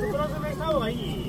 Tu trouxe o mensal.